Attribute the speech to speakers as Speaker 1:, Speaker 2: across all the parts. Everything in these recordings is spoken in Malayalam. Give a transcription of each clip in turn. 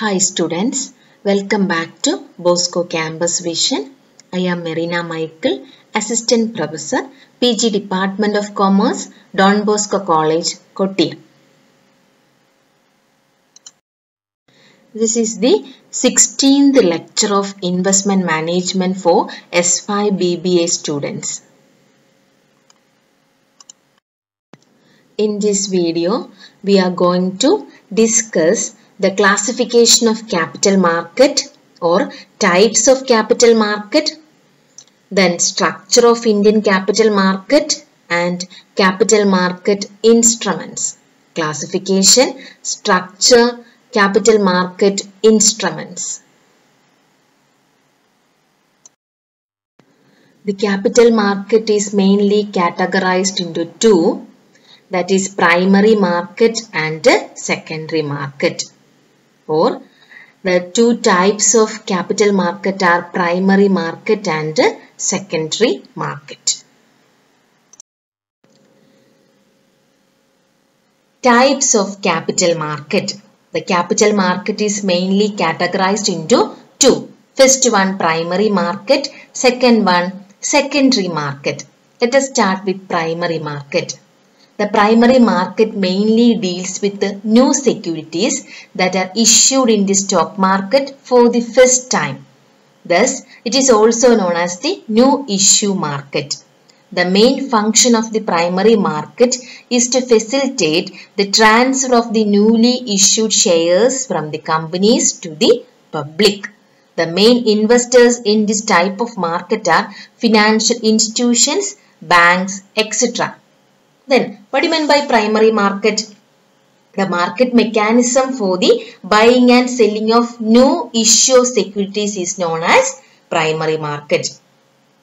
Speaker 1: Hi students, welcome back to Bosco Campus Vision. I am Marina Michael, Assistant Professor, PG Department of Commerce, Don Bosco College, Kottayam. This is the 16th lecture of Investment Management for S5 BBA students. In this video, we are going to discuss the classification of capital market or types of capital market, then structure of Indian capital market and capital market instruments. Classification, structure, capital market instruments. The capital market is mainly categorized into two that is primary market and secondary market or the two types of capital market are primary market and secondary market. Types of capital market. The capital market is mainly categorized into two. First one primary market, second one secondary market. Let us start with primary market. The primary market mainly deals with the new securities that are issued in the stock market for the first time. Thus, it is also known as the new issue market. The main function of the primary market is to facilitate the transfer of the newly issued shares from the companies to the public. The main investors in this type of market are financial institutions, banks, etc. Then, what do you mean by primary market? The market mechanism for the buying and selling of new issue securities is known as.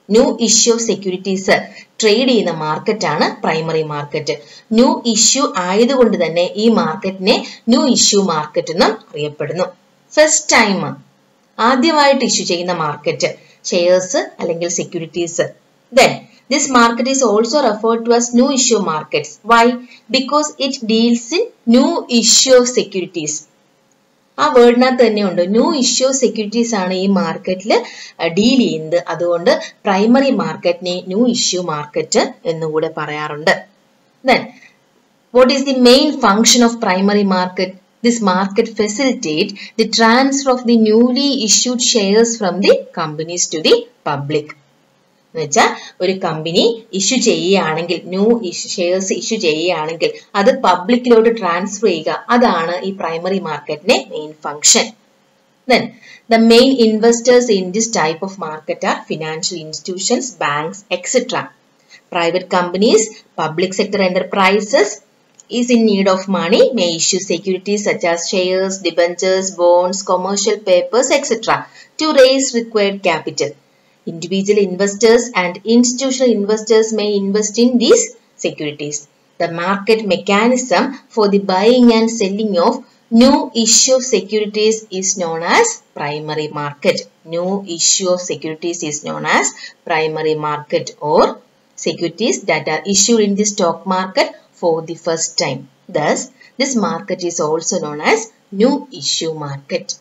Speaker 1: New issue securities trade ചെയ്യുന്ന മാർക്കറ്റ് ആണ് പ്രൈമറി മാർക്കറ്റ് ന്യൂ ഇഷ്യൂ ആയതുകൊണ്ട് തന്നെ ഈ മാർക്കറ്റിനെ ന്യൂ ഇഷ്യൂ മാർക്കറ്റ് എന്നും അറിയപ്പെടുന്നു ഫസ്റ്റ് ടൈം ആദ്യമായിട്ട് ഇഷ്യൂ ചെയ്യുന്ന മാർക്കറ്റ് ഷെയർസ് അല്ലെങ്കിൽ securities then This market is also referred to as new issue markets. Why? Because it deals in new issue securities. ആ വേർഡിനകത്ത് തന്നെയുണ്ട് ന്യൂ ഇഷ്യൂ സെക്യൂരിറ്റീസ് ആണ് ഈ മാർക്കറ്റിൽ ഡീൽ ചെയ്യുന്നത് അതുകൊണ്ട് പ്രൈമറി മാർക്കറ്റിനെ ന്യൂ ഇഷ്യൂ മാർക്കറ്റ് എന്നുകൂടെ പറയാറുണ്ട് then what is the main function of primary market this market facilitate the transfer of the newly issued issued from the companies to the the public. എന്നുവെച്ചാൽ ഒരു കമ്പനി ഇഷ്യൂ ചെയ്യുകയാണെങ്കിൽ ന്യൂ ഷെയർസ് ഇഷ്യൂ ചെയ്യുകയാണെങ്കിൽ അത് പബ്ലിക്കിലോട്ട് ട്രാൻസ്ഫർ ചെയ്യുക അതാണ് ഈ പ്രൈമറി മാർക്കറ്റിന്റെ main function then the main investors in this type of market are financial institutions banks etcetera private companies public sector enterprises is in need of money may issue securities such as shares, debentures, bonds, commercial papers, etc. to raise required capital. Individual investors and institutional investors may invest in these securities. The market mechanism for the buying and selling of new issue securities is known as primary market. New issue securities is known as primary market or securities that are issued in the stock market for the first time. Thus, this market is also known as new issue market.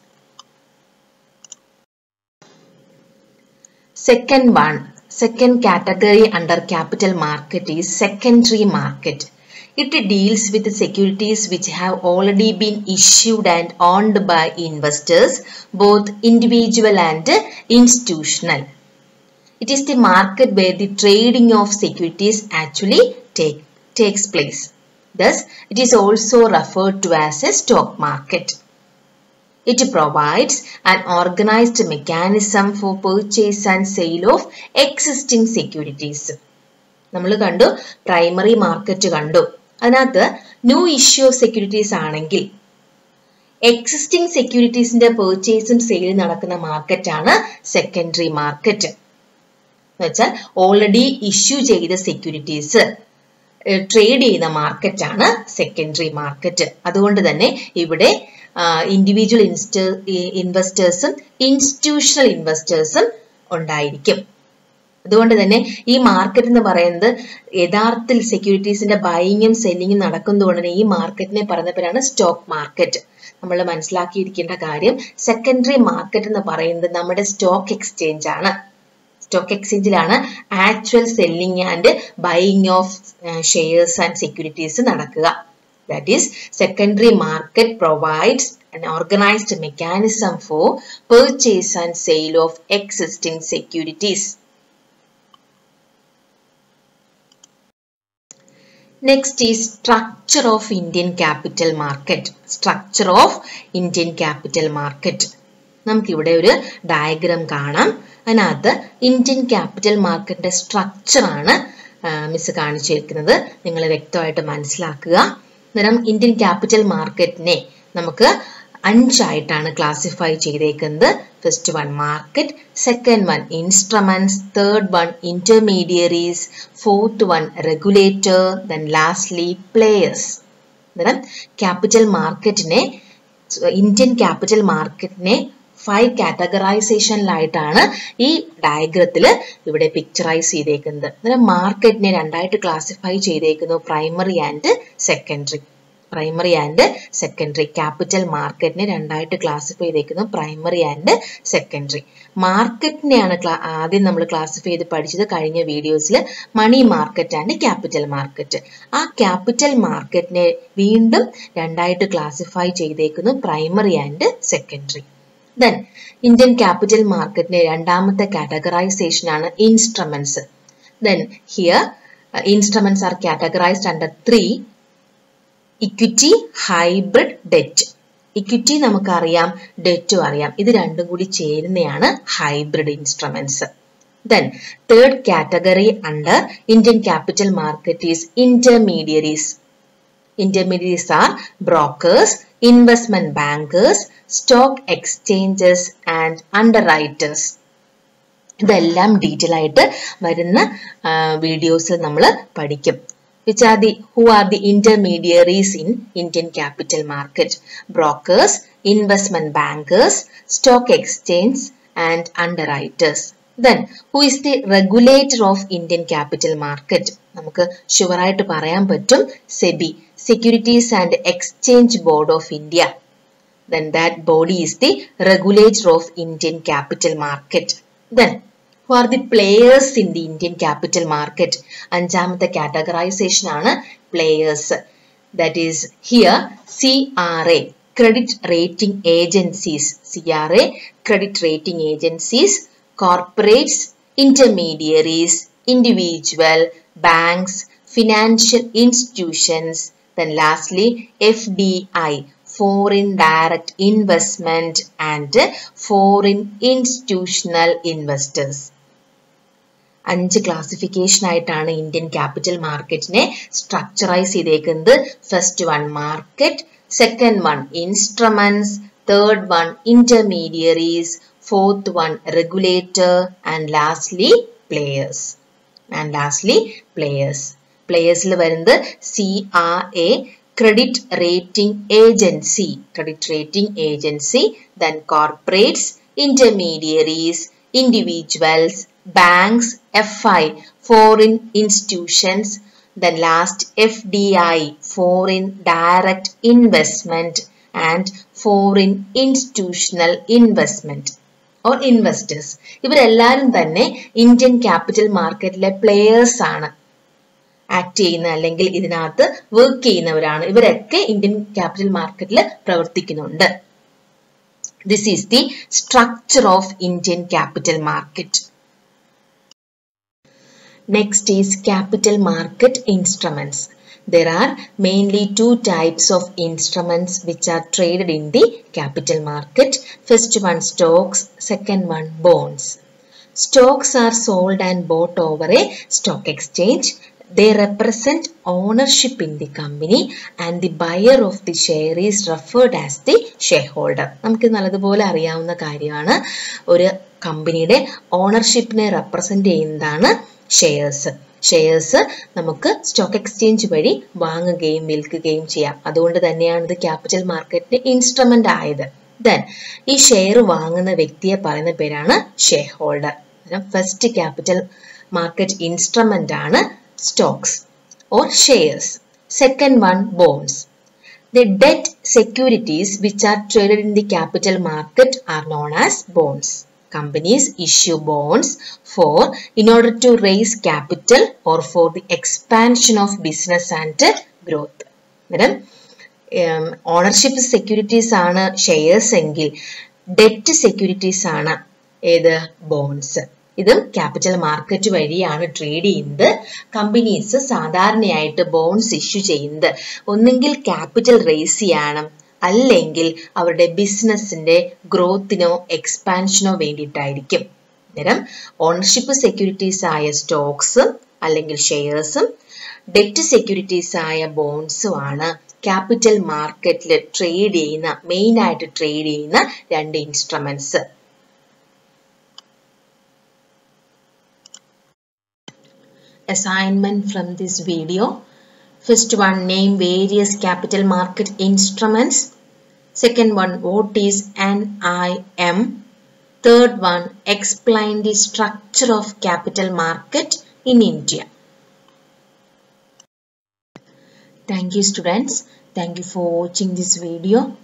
Speaker 1: Second one, second category under capital market is secondary market. It deals with securities which have already been issued and owned by investors, both individual and institutional. It is the market where the trading of securities actually take, takes place. Thus, it is also referred to as a stock market. It provides an organized mechanism for purchase and sale of existing securities. നമ്മൾ കണ്ടു പ്രൈമറി മാർക്കറ്റ് കണ്ടു. അതിനകത്ത് ന്യൂ ഇഷ്യൂ ഓഫ് സെക്യൂരിറ്റീസ് ആണെങ്കിൽ എക്സിസ്റ്റിംഗ് സെക്യൂരിറ്റീസിന്റെ പേർച്ചേസും സെയിലും നടക്കുന്ന മാർക്കറ്റാണ് സെക്കൻഡറി മാർക്കറ്റ് എന്നുവെച്ചാൽ ഓൾറെഡി ഇഷ്യൂ ചെയ്ത സെക്യൂരിറ്റീസ് ട്രേഡ് ചെയ്യുന്ന മാർക്കറ്റാണ് സെക്കൻഡറി മാർക്കറ്റ് അതുകൊണ്ട് തന്നെ ഇവിടെ ഇൻഡിവിജ്വൽ ഇൻവെസ്റ്റേഴ്സും ഇൻസ്റ്റിറ്റ്യൂഷണൽ ഇൻവെസ്റ്റേഴ്സും ഉണ്ടായിരിക്കും. അതുകൊണ്ട് തന്നെ ഈ മാർക്കറ്റ് എന്ന് പറയുന്നത് യഥാർത്ഥത്തിൽ സെക്യൂരിറ്റീസിന്റെ ബൈയിങ്ങും സെല്ലിങ്ങും നടക്കുന്നതുകൊണ്ട് തന്നെ ഈ മാർക്കറ്റിനെ പറയുന്ന പേരാണ് സ്റ്റോക്ക് മാർക്കറ്റ് നമ്മൾ മനസ്സിലാക്കിയിരിക്കേണ്ട കാര്യം സെക്കൻഡറി മാർക്കറ്റ് എന്ന് പറയുന്നത് നമ്മുടെ സ്റ്റോക്ക് എക്സ്ചേഞ്ച് ആണ്. Stock എക്സ്ചേഞ്ചിലാണ് actual selling and buying of shares and securities നടക്കുക. That is, secondary market provides an organized mechanism for purchase and sale of existing securities. Next is structure of Indian capital market. Structure of Indian capital market. നമുക്കിവിടെ ഒരു ഡയഗ്രാം കാണാം അതിനകത്ത് ഇന്ത്യൻ ക്യാപിറ്റൽ മാർക്കറ്റിന്റെ സ്ട്രക്ചറാണ് മിസ് കാണിച്ചിരിക്കുന്നത് നിങ്ങൾ വ്യക്തമായിട്ട് മനസ്സിലാക്കുക അന്നേരം ഇന്ത്യൻ ക്യാപിറ്റൽ മാർക്കറ്റിനെ നമുക്ക് അഞ്ചായിട്ടാണ് ക്ലാസിഫൈ ചെയ്തേക്കുന്നത്. First one market second one instruments third one intermediaries fourth one regulator then lastly players അന്നേരം ക്യാപിറ്റൽ മാർക്കറ്റിനെ ഇന്ത്യൻ ക്യാപിറ്റൽ മാർക്കറ്റിനെ ഫൈവ് കാറ്റഗറൈസേഷനിലായിട്ടാണ് ഈ ഡയഗ്രത്തിൽ ഇവിടെ പിക്ചറൈസ് ചെയ്തേക്കുന്നത്. അന്നേരം മാർക്കറ്റിനെ രണ്ടായിട്ട് classify ചെയ്തേക്കുന്നു. Primary and secondary primary and secondary capital മാർക്കറ്റിനെ രണ്ടായിട്ട് ക്ലാസിഫൈ ചെയ്തേക്കുന്നു. പ്രൈമറി ആൻഡ് സെക്കൻഡറി മാർക്കറ്റിനെയാണ് ആദ്യം നമ്മൾ ക്ലാസിഫൈ ചെയ്ത് പഠിച്ചത് കഴിഞ്ഞ വീഡിയോസിൽ money market and capital market ആ ക്യാപിറ്റൽ മാർക്കറ്റിനെ വീണ്ടും രണ്ടായിട്ട് classify ചെയ്തേക്കുന്നു. Primary and secondary then Indian capital മാർക്കറ്റിന്റെ രണ്ടാമത്തെ കാറ്റഗറൈസേഷൻ ആണ് instruments then here instruments are categorised under three equity hybrid debt equity നമുക്കറിയാം ഡെറ്റും അറിയാം. ഇത് രണ്ടും കൂടി ചേരുന്നതാണ് hybrid instruments then third category under Indian capital market is intermediaries intermediaries are brokers, investment bankers, stock exchanges and underwriters. ഇതെല്ലാം ഡീറ്റെയിൽ ആയിട്ട് വരുന്ന വീഡിയോസിൽ നമ്മൾ പഠിക്കും. Which are the who are the intermediaries in Indian capital market brokers investment bankers stock exchange and underwriters then who is the regulator of Indian capital market നമുക്ക് ഷുവറായിട്ട് പറയാൻ പറ്റും SEBI securities and exchange board of India then that body is the regulator of Indian capital market. Then, who are the players in the Indian capital market? അഞ്ചാമത്തെ categorization ആണ് players. That is here CRA, credit rating agencies. CRA, credit rating agencies, corporates intermediaries individual banks financial institutions then lastly F D I foreign direct investment and foreign institutional investors അഞ്ച് ക്ലാസിഫിക്കേഷൻ ആയിട്ടാണ് ഇന്ത്യൻ ക്യാപിറ്റൽ മാർക്കറ്റിനെ സ്ട്രക്ചറൈസ് ചെയ്തേക്കുന്നത്. First one market second one instruments third one intermediaries fourth one regulator and lastly players and lastly players പ്ലേയേഴ്സിൽ വരുന്നത് C R A credit rating agency credit rating agency then corporates intermediaries individuals banks fi foreign institutions then last fdi foreign direct investment and foreign institutional investment Or investors ഇവരെല്ലാവരും തന്നെ ഇന്ത്യൻ ക്യാപിറ്റൽ മാർക്കറ്റിലെ പ്ലെയേഴ്സ് ആണ്. ആക്ട് ചെയ്യുന്ന അല്ലെങ്കിൽ ഇതിനകത്ത് വർക്ക് ചെയ്യുന്നവരാണ്. ഇവരൊക്കെ ഇന്ത്യൻ ക്യാപിറ്റൽ മാർക്കറ്റിൽ പ്രവർത്തിക്കുന്നുണ്ട്. This is the structure of Indian capital market next is capital market instruments There are mainly two types of instruments which are traded in the capital market. First one stocks, second one bonds. Stocks are sold and bought over a stock exchange they represent ownership in the company and the buyer of the share is referred as the shareholder നമുക്ക് നല്ലതുപോലെ അറിയാവുന്ന കാര്യമാണ് ഒരു കമ്പനിയുടെ ഓണർഷിപ്പിനെ റെപ്രസെന്റ് ചെയ്യുന്നതാണ് ഷെയർസ് ഷെയർസ് നമുക്ക് സ്റ്റോക്ക് എക്സ്ചേഞ്ച് വഴി വാങ്ങുകയും വിൽക്കുകയും ചെയ്യാം. അതുകൊണ്ട് തന്നെയാണ് ഇത് ക്യാപിറ്റൽ മാർക്കറ്റിന്റെ ഇൻസ്ട്രുമെന്റ് ആയത്. ദെൻ ഈ ഷെയർ വാങ്ങുന്ന വ്യക്തിയെ പറയുന്ന പേരാണ് shareholder first capital market instrument ആണ് stocks or shares second one bonds The debt securities which are traded in the capital market are known as bonds. Companies issue bonds for in order to raise capital or for the expansion of business and growth. അന്നേരം ownership securities ആണ് ഷെയർസ് എങ്കിൽ debt securities ആണ് ഏത് bonds ഇതും ക്യാപിറ്റൽ മാർക്കറ്റ് വഴിയാണ് ട്രേഡ് ചെയ്യുന്നത് കമ്പനീസ് സാധാരണയായിട്ട് ബോൺസ് ഇഷ്യൂ ചെയ്യുന്നത് ഒന്നെങ്കിൽ ക്യാപിറ്റൽ റേസ് ചെയ്യണം അല്ലെങ്കിൽ അവരുടെ ബിസിനസിന്റെ ഗ്രോത്തിനോ എക്സ്പാൻഷനോ വേണ്ടിയിട്ടായിരിക്കും അന്നേരം ഓണർഷിപ്പ് സെക്യൂരിറ്റീസ് ആയ സ്റ്റോക്സ് അല്ലെങ്കിൽ ഷെയർസും ഡെറ്റ് സെക്യൂരിറ്റീസ് ആയ ബോൺസും ആണ് ക്യാപിറ്റൽ മാർക്കറ്റിൽ ട്രേഡ് ചെയ്യുന്ന മെയിൻ ആയിട്ട് ട്രേഡ് ചെയ്യുന്ന രണ്ട് instruments assignment from this video. First one, name various capital market instruments. Second one, what is NIM? Third one, explain the structure of capital market in India. Thank you students. Thank you for watching this video.